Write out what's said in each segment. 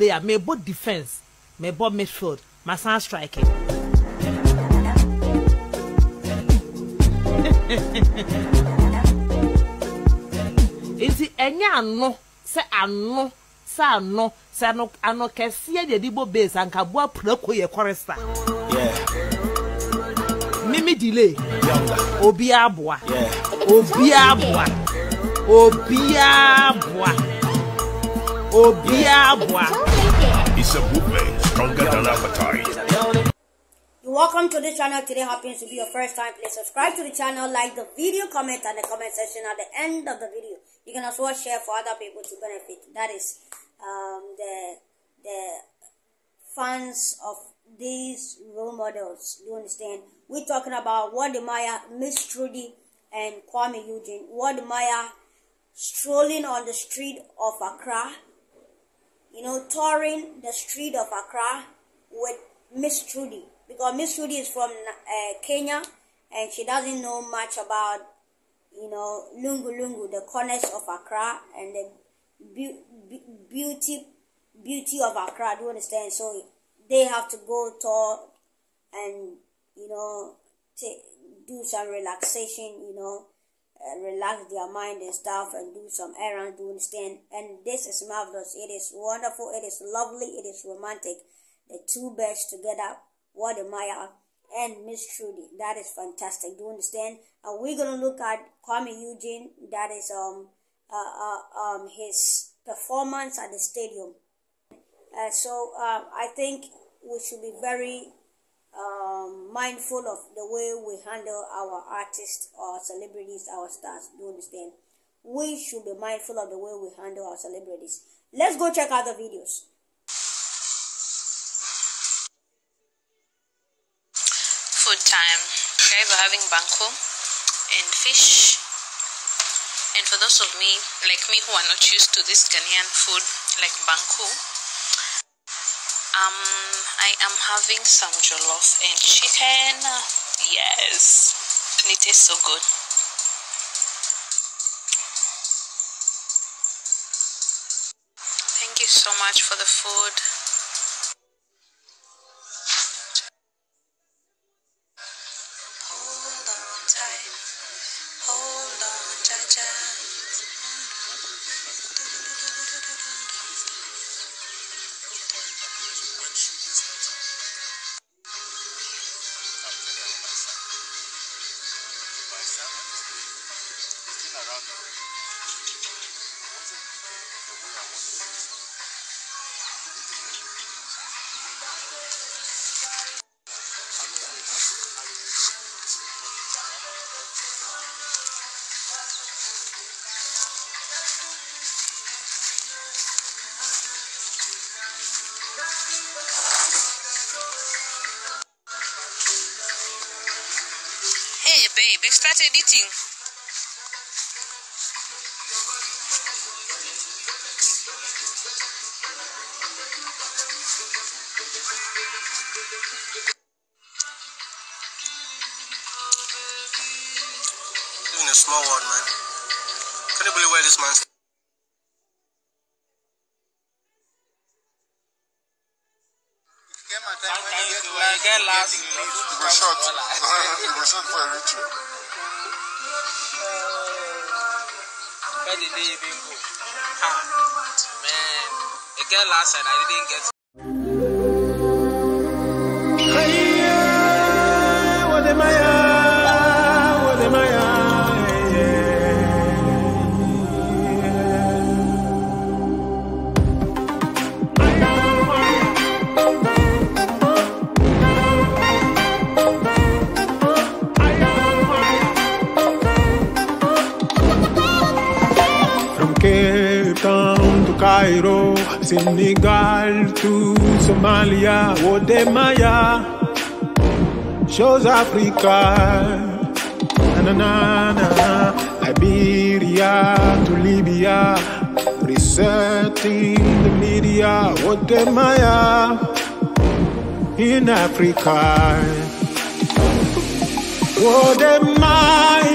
player mebɔ defence mebɔ midfield masan strike nti ɛnyɛ ano sɛ ano sɛ ano sɛ ano ano kɛseɛ deɛ de bɔ base ankaboa prako yɛ kɔresta mimi delay obiara Yeah. obiara aboa obiara aboa obiara aboa. It's a movement stronger than appetite. Welcome to this channel. Today happens to be your first time. Please subscribe to the channel, like the video, comment and the comment section at the end of the video. You can also share for other people to benefit. That is um, the the fans of these role models. You understand? We're talking about Wode Maya, Miss Trudy, and Kwame Eugene. Wode Maya strolling on the street of Accra you know, touring the street of Accra with Miss Trudy because Miss Trudy is from uh, Kenya and she doesn't know much about, you know, Lungu Lungu, the corners of Accra and the beau- be- beauty beauty of Accra. Do you understand? So they have to go tour and you know take, do some relaxation. You know, uh, relax their mind and stuff and do some errands to understand. And this is marvelous. It is wonderful. It is lovely. It is romantic. The two birds together, Wode Maya and Miss Trudy. That is fantastic. Do you understand? And we're gonna look at Kwame Eugene. That is um uh, uh um his performance at the stadium. Uh, so uh, I think we should be very um, mindful of the way we handle our artists, our celebrities, our stars. Do you understand? We should be mindful of the way we handle our celebrities. Let's go check out the videos. food time. Guys are having banku and fish. And for those of me, like me, who are not used to this Ghanaian food, like banku, um, I am having some jollof and chicken. Yes, and it tastes so good. Thank you so much for the food. Started eating. Live in a small world, man. Can you believe where this man's You were shot. you were shot for a ritual. Where did they even go? Ah, man, the girl last night I didn't get. Senegal to Somalia, Wodemaya shows Africa. Na, na, na. Liberia to Libya, resetting the media, Wodemaya in Africa. Wodemaya,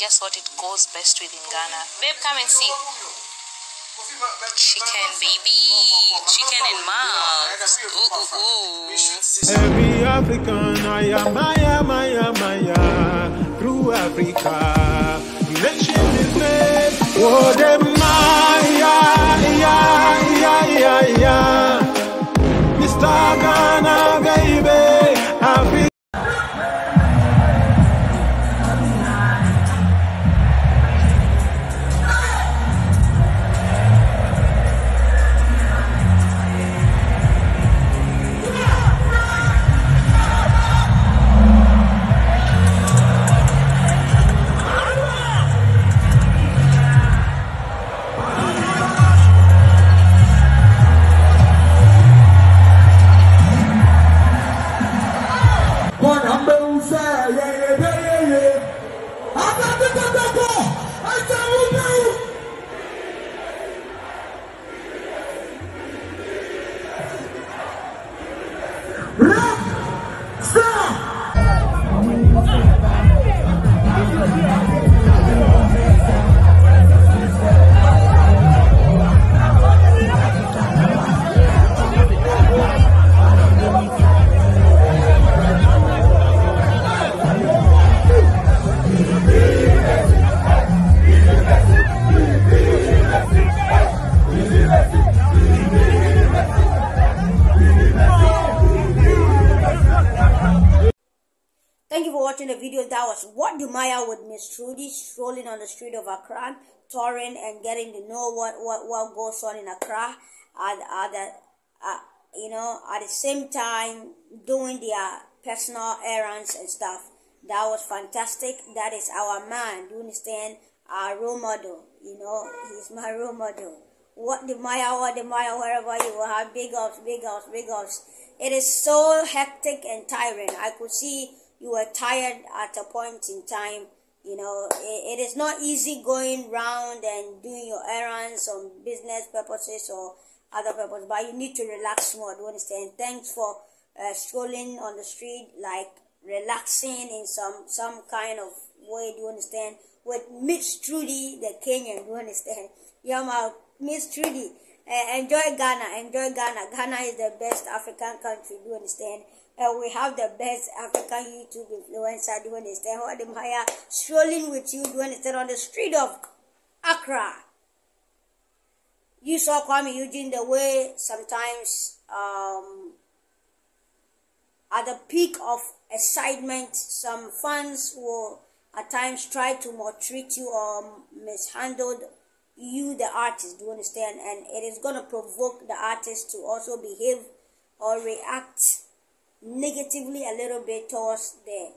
guess what? It goes best with in Ghana. Babe, come and see. Chicken, baby. Chicken and malt. Ooh, ooh, ooh. Every African, I am, I am, I am, I am, through Africa. Nation is made, oh, That was Wode Maya with Miss Trudy strolling on the street of Accra, touring and getting to know what, what, what goes on in Accra. At, at the, uh, you know, at the same time doing their personal errands and stuff. That was fantastic. That is our man. You understand? Our role model. You know, he's my role model. Wode Maya, Wode Maya, wherever you will have big ups, big ups, big ups. It is so hectic and tiring. I could see you were tired at a point in time. You know, it, it is not easy going round and doing your errands on business purposes or other purposes, but you need to relax more. Do you understand? Thanks for uh, strolling on the street, like relaxing in some some kind of way. Do you understand? With Miss Trudy, the Kenyan. Do you understand? Yeah, my Miss Trudy. Uh, enjoy Ghana. Enjoy Ghana. Ghana is the best African country. Do you understand? Uh, we have the best African YouTube influencer. Do you understand? Wode Maya strolling with you? Do you understand? On the street of Accra. You saw Kwame Eugene the way sometimes um, at the peak of excitement, some fans will at times try to maltreat you or mishandle you, the artist. Do you understand? And it is going to provoke the artist to also behave or react negatively a little bit towards the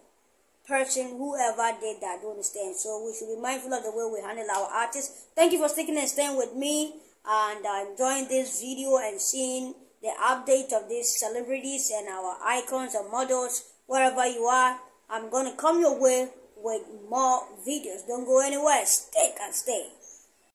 person, whoever did that. Do understand? So we should be mindful of the way we handle our artists. Thank you for sticking and staying with me and uh, enjoying this video and seeing the update of these celebrities and our icons and models wherever you are. I'm gonna come your way with more videos. Don't go anywhere. Stick and stay.